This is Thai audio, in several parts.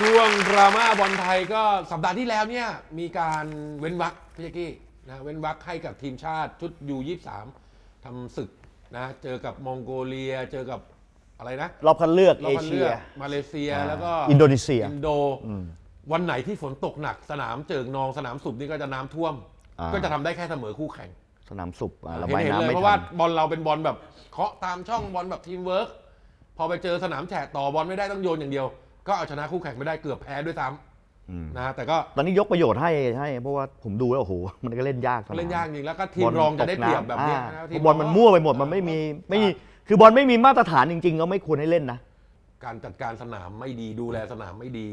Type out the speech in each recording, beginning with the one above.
ช่วงดราม่าบอลไทยก็สัปดาห์ที่แล้วเนี่ยมีการเว้นวรรคพี่แจ๊กกี้นะเว้นวรรคให้กับทีมชาติชุดยู23ทำศึกนะเจอกับมองโกเลีย เจอกับอะไรนะรอบคัดเลือกรอเอบคัดเชีเลืยอกมาเลเซียอ่าแล้วก็อินโดนีเซียอินโดวันไหนที่ฝนตกหนักสนามเจิงนองสนามสุบนี่ก็จะน้ำท่วมอ่าก็จะทำได้แค่เสมอคู่แข่ง สนามสุบอะระเห็นบายเห็นน้ำเลยไม่เพราะทัว่านบอลเราเป็นบอลแบบเคาะตามช่องบอลแบบทีมเวิร์กพอไปเจอสนามแฉะต่อบอลไม่ได้ต้องโยนอย่างเดียว ก็เอาชนะคู่แข่งไม่ได้เกือบแพ้ด้วยซ้อืมำนะฮะแต่ก็ตอนนี้ยกประโยชน์ให้ให้เพราะว่าผมดูแล้วโอ้โหมันก็เล่นยากสามเล่นยากจริงแล้วก็ทีมบลรองจะได้เปรียบตกแบบน้ำเนี้ยอ่านะเพทีราะบอลมันมั่วไปหมดมันไม่มีไม่มีคือบอลไม่มีมาตรฐานจริงๆก็ไม่ควรให้เล่นนะการจัดการสนามไม่ดีดูแลสนามไม่ดี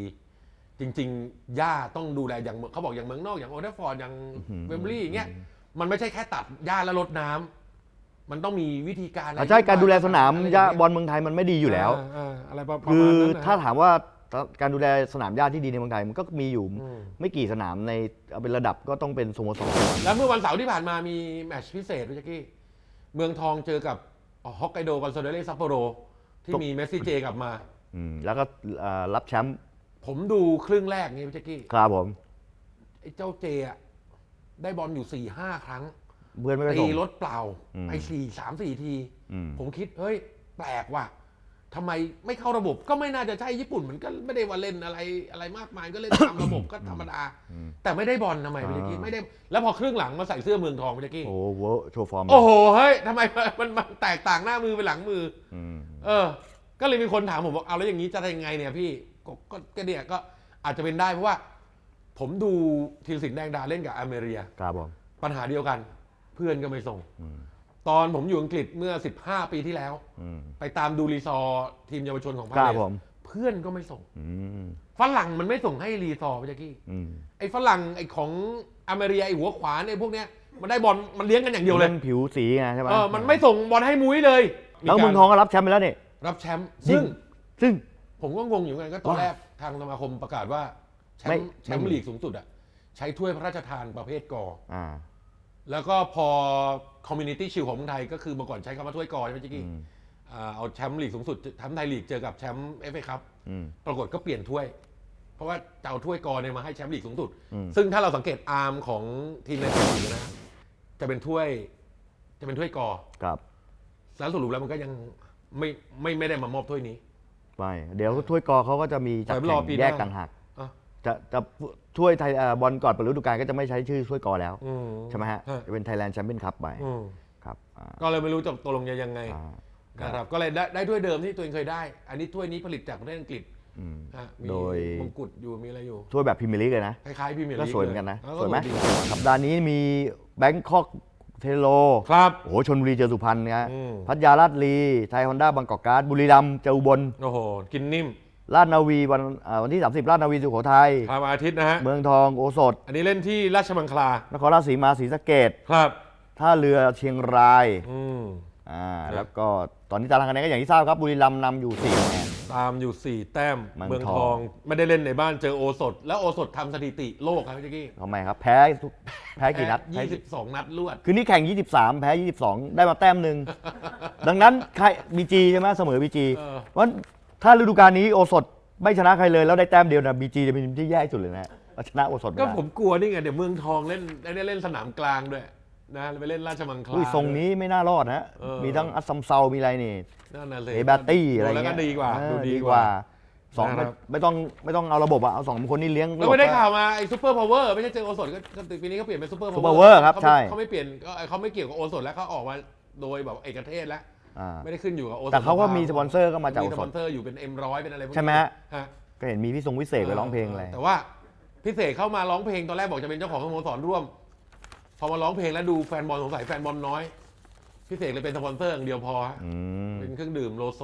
จริงๆหญ้าต้องดูแลอย่างเมืองเขาบอกอย่างเมืองนอกอย่างโอเดฟอร์ดอย่างเวมบลีย์อย่างเงี้ยมันไม่ใช่แค่ตัดหญ้าแล้วลดน้ำ มันต้องมีวิธีการอะใช่การดูแลสนามอะไรยาย่งงี้บอลเมืองไทยมันไม่ดีอยู่แล้วาาอะไรประมาณคือนั้นนะ ถ้าถามว่าการดูแลสนามหญ้าที่ดีในเมืองไทยมันก็มีอยู่อืม ไม่กี่สนามในเอาเป็นระดับก็ต้องเป็นสโมสร แล้วเมื่อวันเสาร์ที่ผ่านมามีแมตช์พิเศษพี่แจ๊กกี้ เมืองทองเจอกับฮอกไกโดคอนโซเดเรซัปโปโรที่มีเมสซี่เจกลับมา อืมแล้วก็เอ่อรับแชมป์ผมดูครึ่งแรกนี่พี่แจ๊กกี้ ครับผม ไอ้เจ้าเจอะได้บอลอยู่4ี่ห้าครั้ง เพื่อนไม่ไปตีส่งรถเปล่าอืมไอ้สี่สามสี่ที อืมผมคิดเฮ้ย แปลกว่ะทำไมไม่เข้าระบบก็ไม่น่าจะใช่ญี่ปุ่นมันก็ไม่ได้ว่าเล่นอะไรอะไรมากมายก็เล่นตาม ระบบก็ธรรมดาแต่ไม่ได้บอลทำไมพี่แจ๊กกี้ไม่ได้แล้วพอครึ่งหลังมาใส่เสื้อเมืองทองพี่แจ๊กกี้โอ้โหโชว์ฟอร์มโอ้โหเฮ้ยทำไมมันมันแตกต่างหน้ามือไปหลังมือ อืมเออ ก็เลยมีคนถามผมบอกเอาแล้วอย่างนี้จะทำยังไงเนี่ยพี่ก็ก็ก็เนี่ยก็อาจจะเป็นได้เพราะว่า ผมดูทีมสินแดงดาเล่นกับอเมริกาครับผมปัญหาเดียวกันเพื่อนก็ไม่ส่งอืมตอนผมอยู่อังกฤษเมื่อ 15 ปีที่แล้วอืมไปตามดูรีซอร์ทีมเยาวชนของพาครับเลผมเพื่อนก็ไม่ส่งอืมฝรั่งมันไม่ส่งให้รีซอร์พี่แจ๊กกี้อืมไอ้ฝรั่งไอ้ของอเมริกาไอ้หัวขวานไอ้พวกเนี้ยมันได้บอลมันเลี้ยงกันอย่างเดียวเลยรื่องผิวสีไงใช่ไหมเออมันไม่ส่งบอลให้มุ้ยเลยแล้วเมืองทองก็รับแชมป์ไปแล้วนี่รับแชมป์ยิงซึ่งซึ่งผมก็งงอยู่เหมือนกันก็ว่าตอนแรกทางสมาคมประกาศว่าแชมป์ไม่แชมป์ไม่มีลีกสูงสุดอะใช้ถ้วยพระราชทานประเภท กอ่า แล้วก็พอ Community Shield ของเมืองไทยก็คือเมื่อก่อนใช้คำว่าถ้วย ก ใช่ไหมแจ๊กกี้อืมอ่าเอาแชมป์ลีกสูงสุดแชมป์ไทยลีกเจอกับแชมป์เอฟเอคัพอืมปรากฏก็เปลี่ยนถ้วย เพราะว่าจะเอาถ้วย ก เนี่ยมาให้แชมป์ลีกสูงสุดอืมซึ่งถ้าเราสังเกตอาร์มของทีมในไทยลีกนะจะเป็นถ้วยจะเป็นถ้วยกอครับ แล้วสรุปแล้วมันก็ยังไม่ไม่ไม่ได้มามอบถ้วยนี้ไม่เดี๋ยวถ้วยกอเขาก็จะมีจัดไว้รแข่องปีหน้าแยกต่างหากอะจะจะ ถ้วยไทยเอ่อบอลก่อนเปิดฤดูกาลก็จะไม่ใช้ชื่อถ้วยกอแล้ว อืม ใช่ไหมฮะฮะ จะเป็น Thailand Champion Cup ไปอืมครับอ่าก็เลยไม่รู้จะตกลงจะยังไงอ่านะครับก็เลยได้ได้ถ้วยเดิมที่ตัวเองเคยได้ อันนี้ถ้วยนี้ผลิตจากประเทศอังกฤษอืม ฮะมีโดย มงกุฎอยู่มีอะไรอยู่ ถ้วยแบบพรีเมียร์ลีกเลยนะ คล้ายๆพี่เมียร์ก็ลีกสวยเหมือนกันนะแล้วสวยไหมดีสัปดาห์นี้มีแบงคอกเทโลครับ โอ้โหชนบุรีเจอสุพรรณนะอืม พัทยาราชลี ไทยฮอนด้าบางกอกการ์ดบุรีรัมย์เจออุบล โอ้โห กินนิ่ม ราชนาวีวันอ่าวันที่ 30ราชนาวีสุโขทัย ครับวันอาทิตย์นะฮะ เมืองทองโอสถ อันนี้เล่นที่ราชมังคลา นครราชสีมาศรีสะเกดครับ ท่าเรือเชียงราย อืม อ่า ครับ แล้วก็ตอนนี้ตารางคะแนนก็อย่างที่ทราบครับ บุรีรัมย์นำอยู่4คะแนน ตามอยู่ 4 แต้ม เมืองเมืองททออง ง ไม่ได้เล่นในบ้านเจอโอสถแล้วโอสถทำสถิติโลกครับพี่แจ๊กกี้ทำไมครับ แพ้ทุกแพ้กี่นัดแพ้ยี่สิบสองนัดรวด คือนี่แข่ง 23 แพ้ 22 ได้มาแต้มหนึ่ง ดังนั้นใครบีจีใช่ไหมเสมอบีจีเออเพราะ ถ้าฤดูกาลนี้โอสถไม่ชนะใครเลยแล้วได้แต้มเดียวนะบีจีจะเป็นทีมที่แย่ที่สุดเลยนะเอาชนะโอสถไม่ก็ได้ผมกลัวนี่ไงเดี๋ยวเมืองทองเล่นได้เล่นสนามกลางด้วยนะไปเล่นราชมังคลาอุ้ยทรงนี้ไม่น่ารอดนะ เออ มีทั้งอัสซัมเซามีอะไรนี่ นั่นน่ะสิเอบัตตี้อะไรดูแล้วเงี้ก็ยดีกว่าเออดูดีดีกกว่าว่า สองนะครับไม่ไม่ต้องไม่ต้องเอาระบบอะเอาสองคนนี้เลี้ยงแล้วไม่ได้ข่าวมาไอ้ซูเปอร์พาวเวอร์ไม่ใช่เจอโอสถก็ก็ปีนี้เขาเปลี่ยนเป็นซูเปอร์ Super Power ครับใช่ เขาไม่เปลี่ยนก็เขาไม่เกี่ยวกับโอสถแล้วเขาออกมาโดยแบบเอกเทศแล้ว อ่า ไม่ได้ขึ้นอยู่กับโอสถแต่เขาก็มีสปอนเซอร์ก็มาจากมีโอสสปถอนเซอร์อยู่เป็น M100 เป็นอะไรพวกนี้ใช่ไหมฮะฮะ ก็เห็นมีพี่ทรงวิเศษไปร้องเพลงอะไร แต่ว่าพิเศษเข้ามาร้องเพลงตอนแรกบอกจะเป็นเจ้าของสโมสรร่วม พอมาร้องเพลงแล้วดูแฟนบอลสงสัยแฟนบอลน้อย พี่เสกเลยเป็นสปอนเซอร์อย่างเดียวพอฮะอืมเป็นเครื่องดื่มโลโซ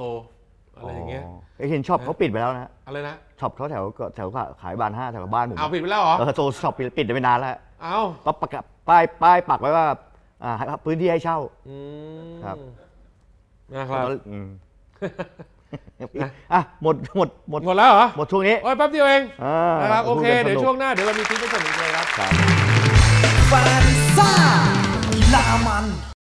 อะไรอย่างเงี้ย เอ้ยเห็น shop เขาปิดไปแล้วนะอะไรนะ shop เขาแถวแถวขายบานห้าแถวบ้านผมเอาปิดไปแล้วเหรอเออโซ shop ปิดปิดไปนานแล้วเอาก็ประกาศป้ายป้ายปักไว้ว่าอ่าให้พื้นที่ให้เช่า อืมครับ นะครับอืมอะหมดหมดหมดหมดแล้วเหรอ หมดช่วงนี้โอ้ยแป๊บเดียวเองอ่านะครับโอเคพูกันเดี๋ยวสนุกช่วงหน้าเดี๋ยวเรามีคลิปให้ชมอีกเลยครับครับแฟนซ่ากีฬามัน